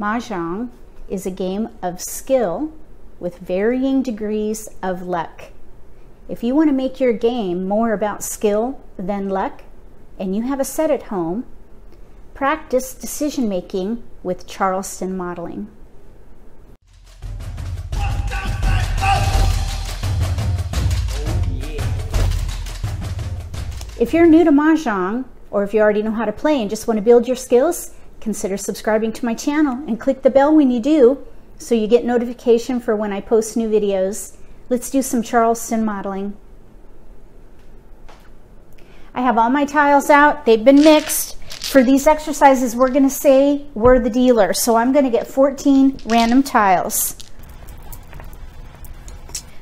Mahjong is a game of skill with varying degrees of luck. If you want to make your game more about skill than luck, and you have a set at home, practice decision making with Charleston modeling. If you're new to Mahjong, or if you already know how to play and just want to build your skills, consider subscribing to my channel and click the bell when you do so you get notification for when I post new videos. Let's do some Charleston modeling. I have all my tiles out. They've been mixed. For these exercises, we're going to say we're the dealer. So I'm going to get 14 random tiles.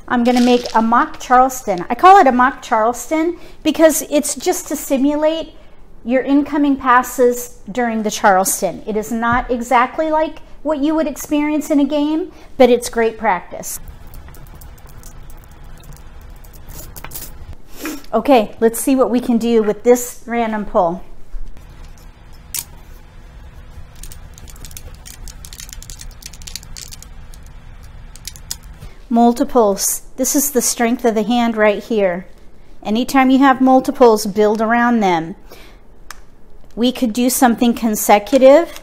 I'm going to make a mock Charleston. I call it a mock Charleston because it's just to simulate your incoming passes during the Charleston. It is not exactly like what you would experience in a game, but it's great practice. Okay, let's see what we can do with this random pull. Multiples. This is the strength of the hand right here. Anytime you have multiples, build around them we could do something consecutive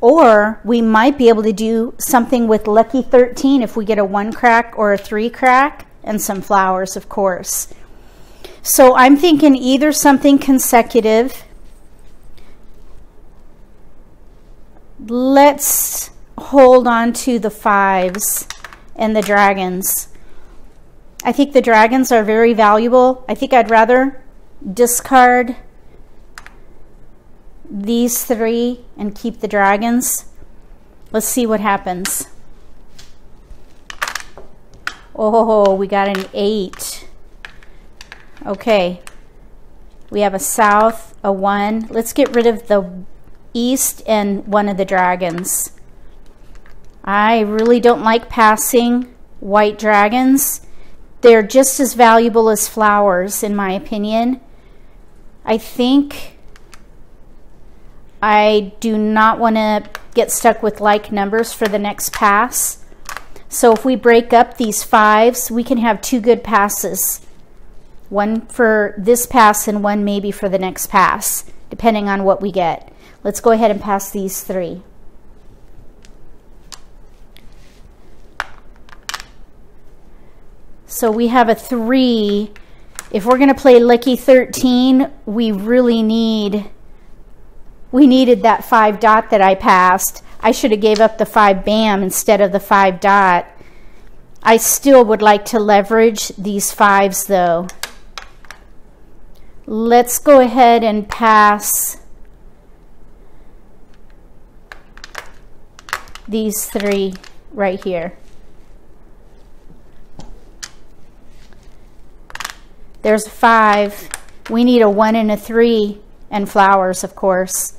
or we might be able to do something with lucky 13 if we get a one crack or a three crack and some flowers of course. So I'm thinking either something consecutive. Let's hold on to the fives and the dragons. I think the dragons are very valuable. I think I'd rather discard these three and keep the dragons. Let's see what happens. Oh, we got an eight. Okay. We have a south, a one. Let's get rid of the east and one of the dragons. I really don't like passing white dragons. They're just as valuable as flowers, in my opinion. I think I do not want to get stuck with like numbers for the next pass. So if we break up these fives, we can have two good passes. One for this pass and one maybe for the next pass, depending on what we get. Let's go ahead and pass these three. So we have a three. If we're going to play Lucky 13, we really need we needed that five dot that I passed. I should have gave up the five bam instead of the five dot. I still would like to leverage these fives though. Let's go ahead and pass these three right here. There's five. We need a one and a three and flowers, of course.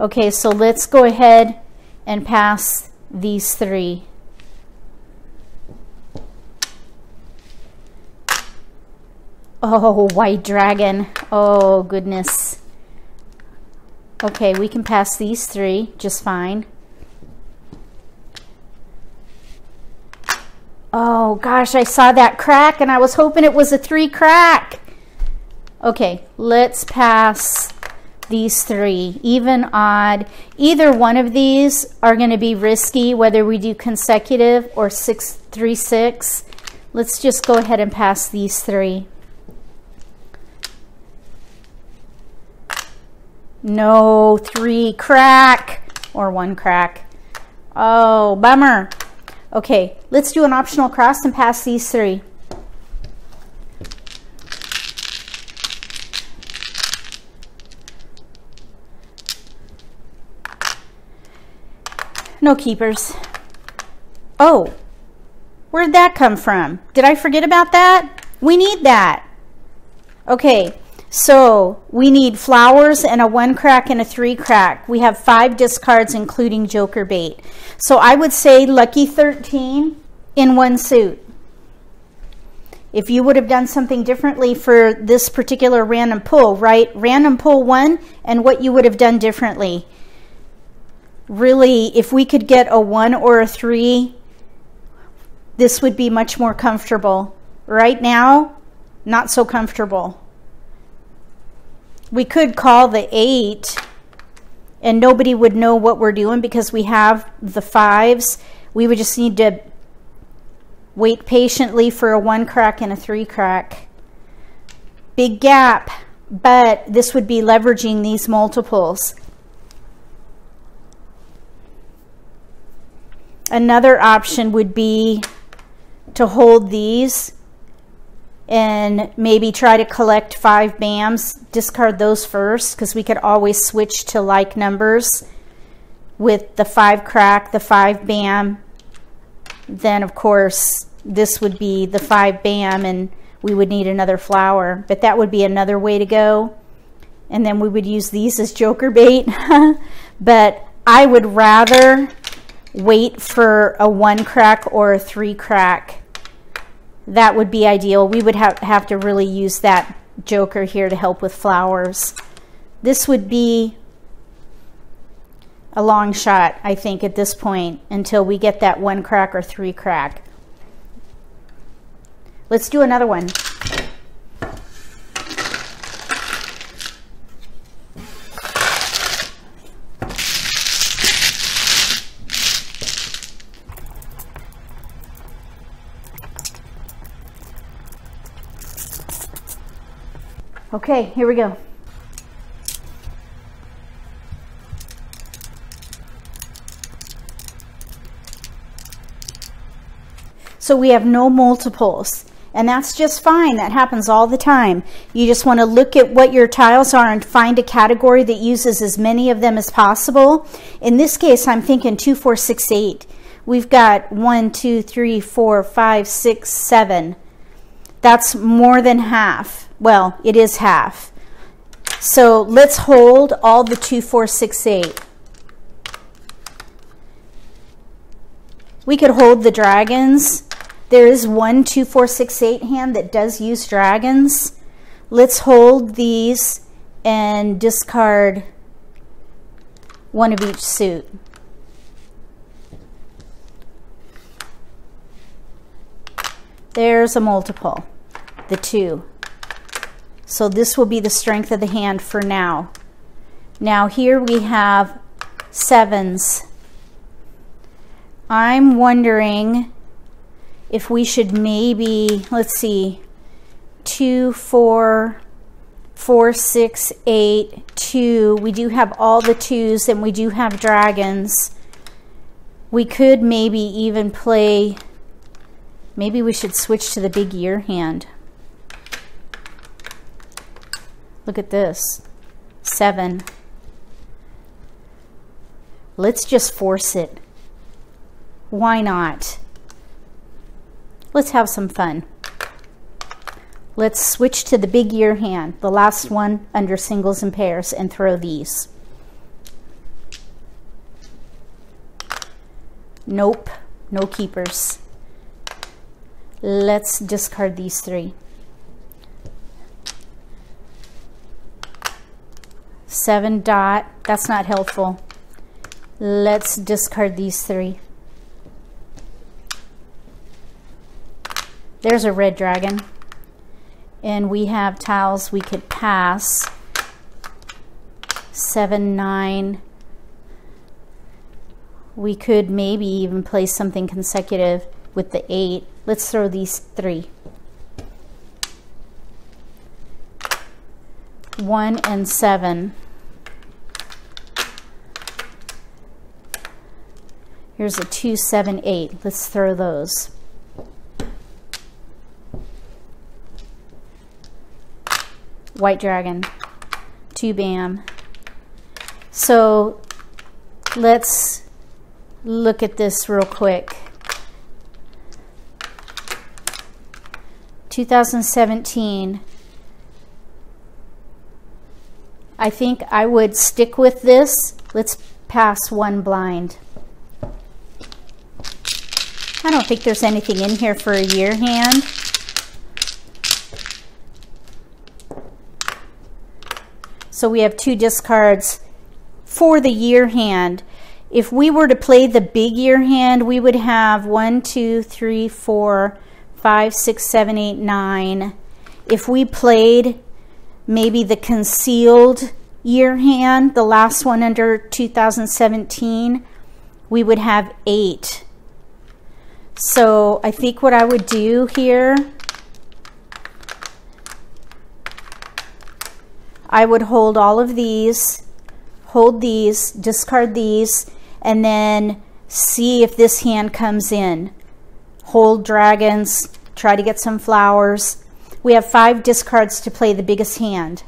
Okay, so let's go ahead and pass these three. Oh, white dragon. Oh, goodness. Okay, we can pass these three just fine. Oh, gosh, I saw that crack and I was hoping it was a three crack. Okay, let's pass these three, even, odd. Either one of these are going to be risky, whether we do consecutive or six, three, six. Let's just go ahead and pass these three. No, three, crack, or one crack. Oh, bummer. Okay, let's do an optional cross and pass these three. Keepers. Oh, where'd that come from? Did I forget about that? We need that. Okay, so we need flowers and a one crack and a three crack. We have five discards, including joker bait. So I would say lucky 13 in one suit. If you would have done something differently for this particular random pull, right? Random pull one and what you would have done differently. Really, if we could get a one or a three, this would be much more comfortable. Right now, not so comfortable. We could call the eight and nobody would know what we're doing because we have the fives. We would just need to wait patiently for a one crack and a three crack. Big gap, but this would be leveraging these multiples. Another option would be to hold these and maybe try to collect five BAMs. Discard those first because we could always switch to like numbers with the five crack, the five BAM. Then, of course, this would be the five BAM and we would need another flower. But that would be another way to go. And then we would use these as joker bait. but I would rather wait for a one crack or a three crack that would be ideal. We would have, have to really use that joker here to help with flowers. This would be a long shot, I think, at this point until we get that one crack or three crack. Let's do another one. Okay, here we go. So we have no multiples and that's just fine. That happens all the time. You just want to look at what your tiles are and find a category that uses as many of them as possible. In this case, I'm thinking 2, 4, 6, 8. We've got 1, 2, 3, 4, 5, 6, 7. That's more than half. Well, it is half. So let's hold all the 2, 4, 6, 8. We could hold the dragons. There is one 2, 4, 6, 8 hand that does use dragons. Let's hold these and discard one of each suit. There's a multiple, the two. So this will be the strength of the hand for now. Now here we have sevens. I'm wondering if we should maybe, let's see, two, four, four, six, eight, two. We do have all the twos and we do have dragons. We could maybe even play, maybe we should switch to the big year hand. Look at this. Seven. Let's just force it. Why not? Let's have some fun. Let's switch to the big year hand, the last one under singles and pairs, and throw these. Nope, no keepers. Let's discard these three. Seven dot, that's not helpful. Let's discard these three. There's a red dragon. And we have tiles we could pass. Seven, nine. We could maybe even play something consecutive with the eight. Let's throw these three. One and seven. Here's a 278. Let's throw those. White Dragon, 2 BAM. So let's look at this real quick. 2017. I think I would stick with this. Let's pass one blind. Don't think there's anything in here for a year hand. So we have two discards for the year hand. if we were to play the big year hand, we would have one, two, three, four, five, six, seven, eight, nine. If we played maybe the concealed year hand, the last one under 2017, we would have eight. So I think what I would do here, I would hold all of these, hold these, discard these, and then see if this hand comes in. Hold dragons, try to get some flowers. We have five discards to play the biggest hand.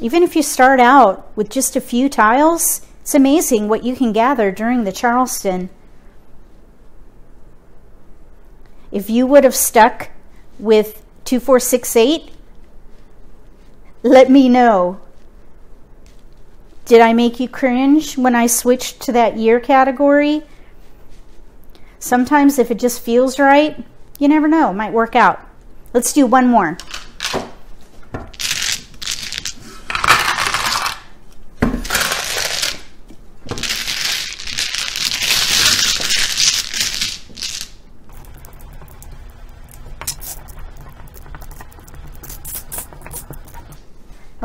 Even if you start out with just a few tiles, it's amazing what you can gather during the Charleston. If you would have stuck with 2468, let me know. Did I make you cringe when I switched to that year category? Sometimes if it just feels right, you never know, it might work out. Let's do one more.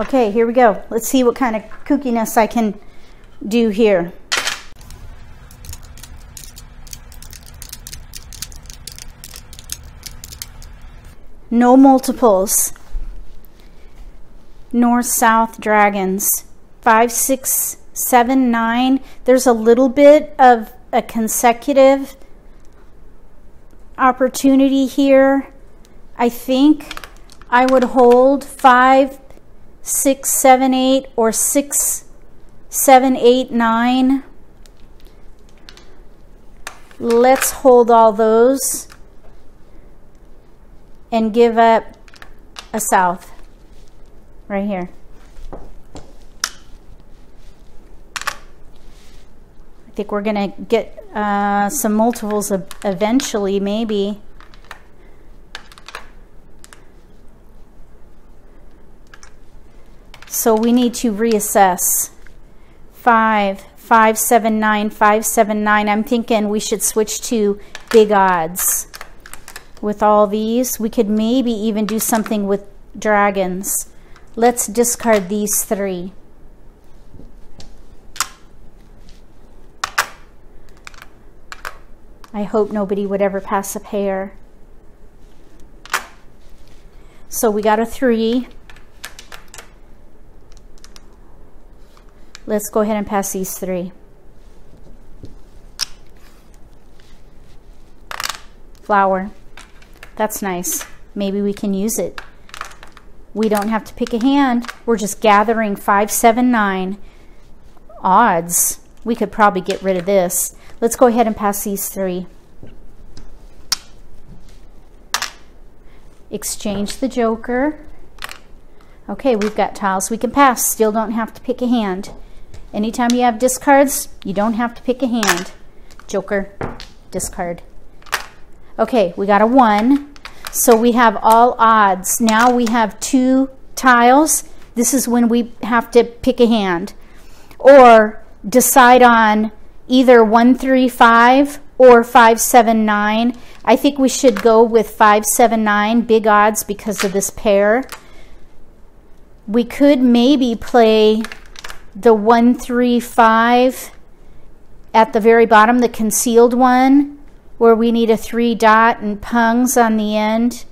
Okay, here we go. Let's see what kind of kookiness I can do here. No multiples. North-south dragons. Five, six, seven, nine. There's a little bit of a consecutive opportunity here. I think I would hold five, six, seven, eight, or six, seven, eight, nine. Let's hold all those and give up a south right here. I think we're going to get uh, some multiples eventually, maybe. So we need to reassess. Five, five, seven, nine, five, seven, nine. I'm thinking we should switch to big odds. With all these, we could maybe even do something with dragons. Let's discard these three. I hope nobody would ever pass a pair. So we got a three. Let's go ahead and pass these three. Flower. That's nice. Maybe we can use it. We don't have to pick a hand. We're just gathering five, seven, nine odds. We could probably get rid of this. Let's go ahead and pass these three. Exchange the joker. Okay, we've got tiles we can pass. Still don't have to pick a hand. Anytime you have discards, you don't have to pick a hand. Joker, discard. Okay, we got a one. So we have all odds. Now we have two tiles. This is when we have to pick a hand. Or decide on either 135 or 579. I think we should go with 579, big odds because of this pair. We could maybe play the 135 at the very bottom, the concealed one, where we need a three dot and pungs on the end.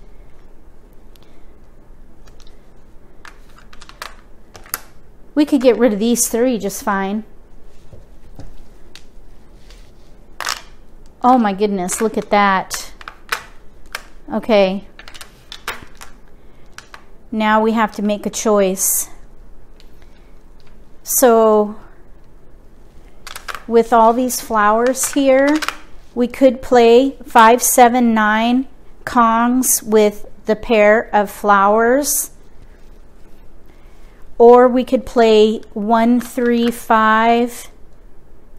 We could get rid of these three just fine. Oh my goodness, look at that. Okay. Now we have to make a choice. So with all these flowers here, we could play five, seven, nine kongs with the pair of flowers. Or we could play one, three, five.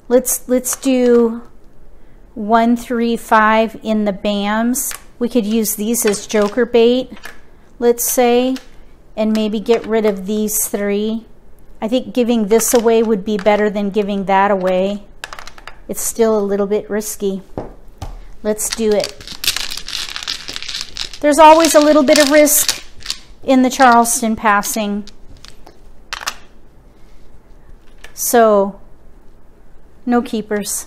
Let's let's do one, three, five in the BAMs. We could use these as joker bait, let's say, and maybe get rid of these three I think giving this away would be better than giving that away. It's still a little bit risky. Let's do it. There's always a little bit of risk in the Charleston passing. So, no keepers.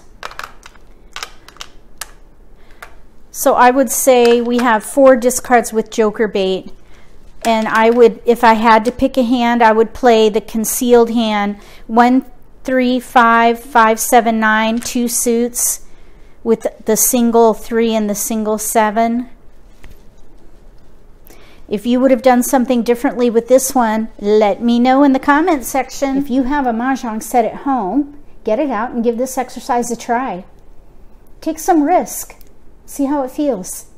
So I would say we have four discards with joker bait. And I would, if I had to pick a hand, I would play the concealed hand. One, three, five, five, seven, nine, two suits with the single three and the single seven. If you would have done something differently with this one, let me know in the comments section. If you have a Mahjong set at home, get it out and give this exercise a try. Take some risk. See how it feels.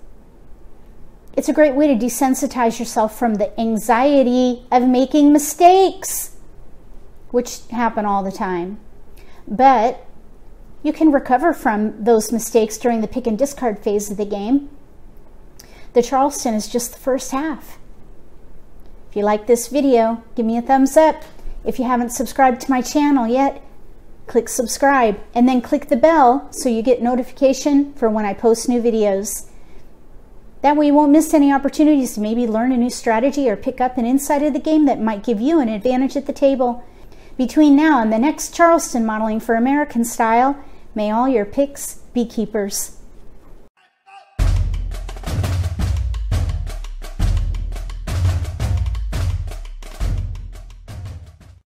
It's a great way to desensitize yourself from the anxiety of making mistakes, which happen all the time. But you can recover from those mistakes during the pick and discard phase of the game the Charleston is just the first half. If you like this video, give me a thumbs up. If you haven't subscribed to my channel yet, click subscribe and then click the bell so you get notification for when I post new videos. That way you won't miss any opportunities to maybe learn a new strategy or pick up an insight of the game that might give you an advantage at the table. Between now and the next Charleston modeling for American style, may all your picks be keepers.